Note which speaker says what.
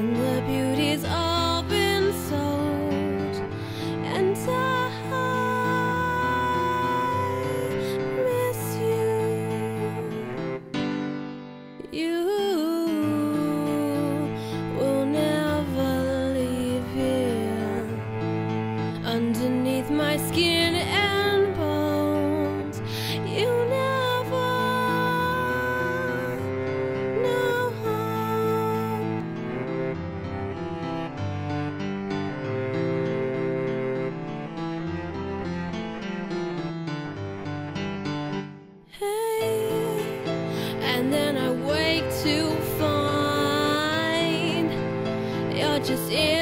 Speaker 1: and the beauty's all been sold. And I miss you. You And then I wake to find you're just in.